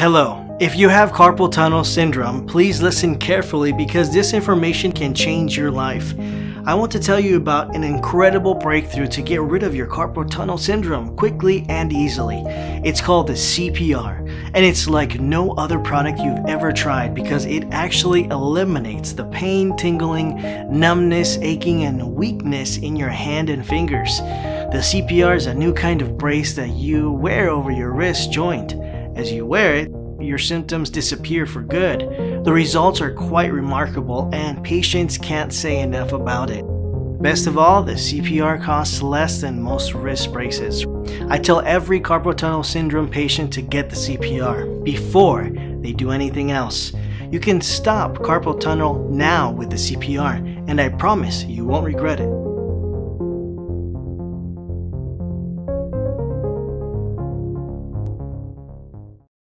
Hello. If you have carpal tunnel syndrome, please listen carefully because this information can change your life. I want to tell you about an incredible breakthrough to get rid of your carpal tunnel syndrome quickly and easily. It's called the CPR, and it's like no other product you've ever tried because it actually eliminates the pain, tingling, numbness, aching, and weakness in your hand and fingers. The CPR is a new kind of brace that you wear over your wrist joint. As you wear it, your symptoms disappear for good. The results are quite remarkable, and patients can't say enough about it. Best of all, the CPR costs less than most wrist braces. I tell every carpal tunnel syndrome patient to get the CPR before they do anything else. You can stop carpal tunnel now with the CPR, and I promise you won't regret it.